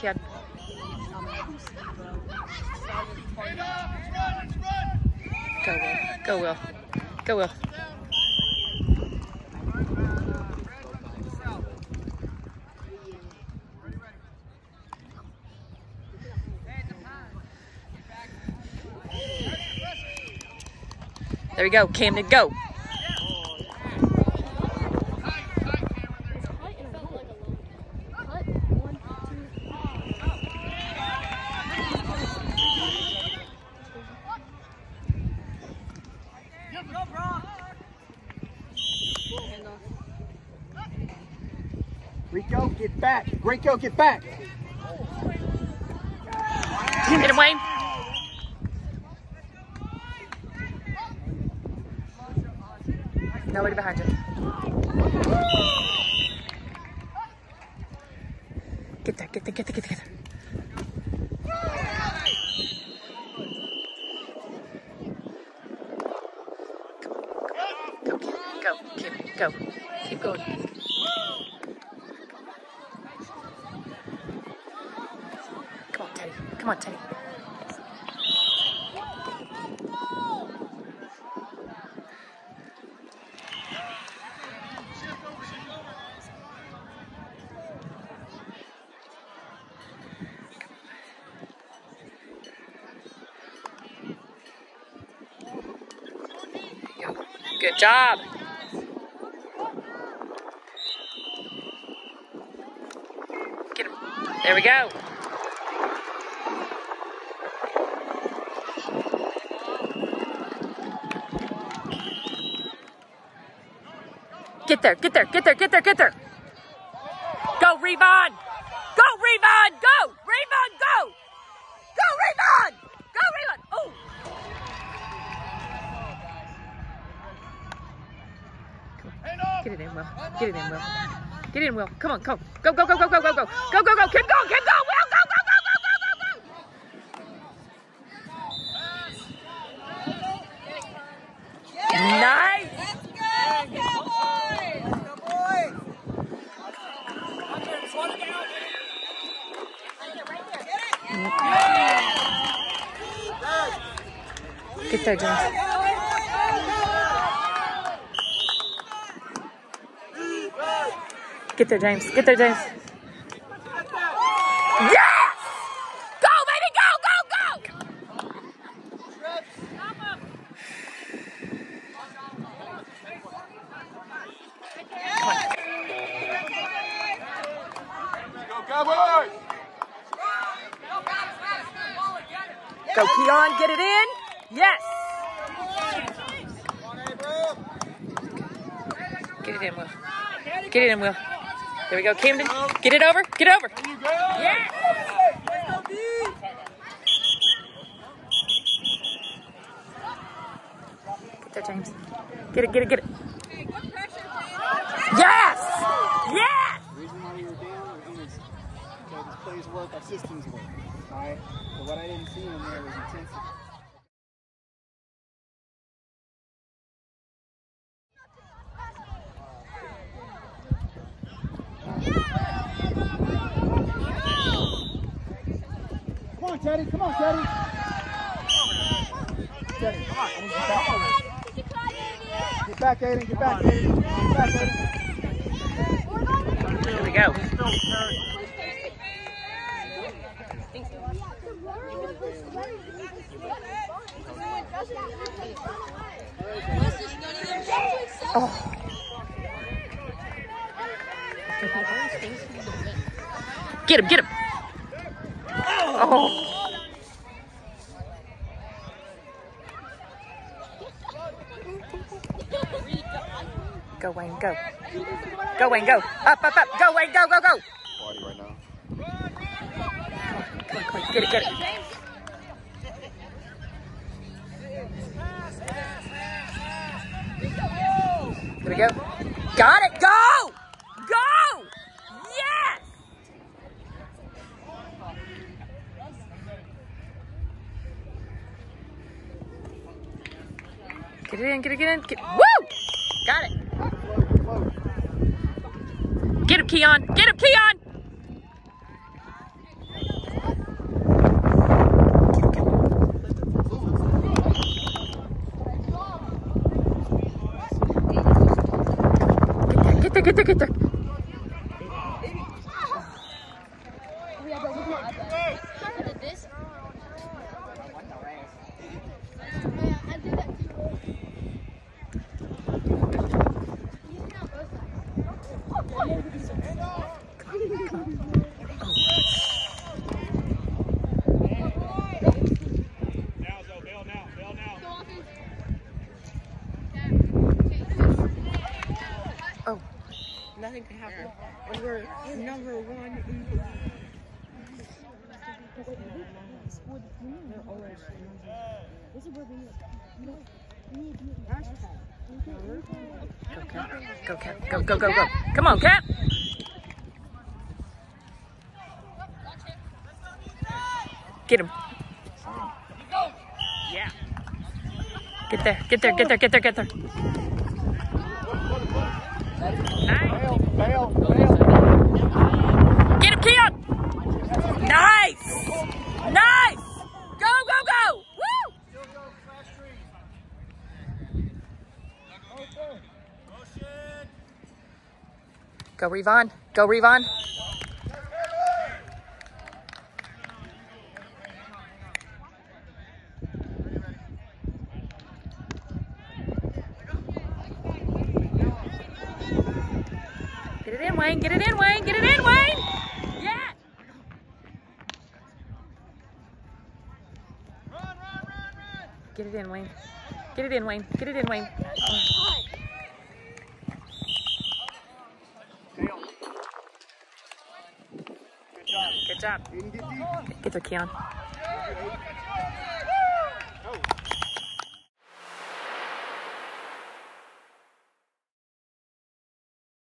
kid. Go, Will. Go, Will. Go, Will. There we go. Camden, go. Get back. Rico, get back. Get Wayne. Nobody behind you. Get there, get there, get there, get there, get there. Go, go, go, keep, go, keep going. Come on, Teddy. Come on, Teddy. Good job. Get him. There we go. Get there, get there, get there, get there, get there. Go, Revon! Go, Revon! Go! Revon, go! Go, Revon! Go, Revon! Oh! Get it in, Will. Get it in, Will. Get it in, Will. Come on, go. Go, go, go, go, go, go, go. Go, go, go. Keep going, keep going. Will, go, go, go, go, go, go, go. Nice. Get there, James. Get there, James. Get there, James. Yes! Go, baby, go, go, go! Go, Keon, get it in. Yes. Get it in, Will. Get it in, Will. There we go, Camden. Get it over. Get it over. Yes. Get there, James. Get it, get it, get it. Yes! Yes! The reason why we were down was because these plays work, our systems work. All right? But what I didn't see in there was intensity. Teddy. Come on, Teddy. Teddy, come on. I need you back. Get back, Aiden. Get back, Aiden. Get back, Aiden. There we go. Oh. Get him, get him. Oh. Go, Wayne, go. Go, Wayne, go. Up, up, up. Go, Wayne, go, go, go. Party right now. Come on, come on. Get it, get it. There we go. Got it. Go! Go! Yes! Get it in, get it, get it in. Get, woo! Got it. Get him, Keon. Get him, Keon. Get there, get there, get there. Nothing can happen. When we're number one. go, Cap. Go, Cap. Go, go, go, go. Come on, Cap. Get him. Yeah. Get there, get there, get there, get there, get there. Get him, Keon! Nice! Nice! Go, go, go! Woo! Go, Revon. Go, Revon. Get it in, Wayne. Get it in, Wayne. Get it in, Wayne. Get it in, Wayne. Get it in, Wayne. Get it in, Wayne. Bail. Good job. Good job. Get there, Keon.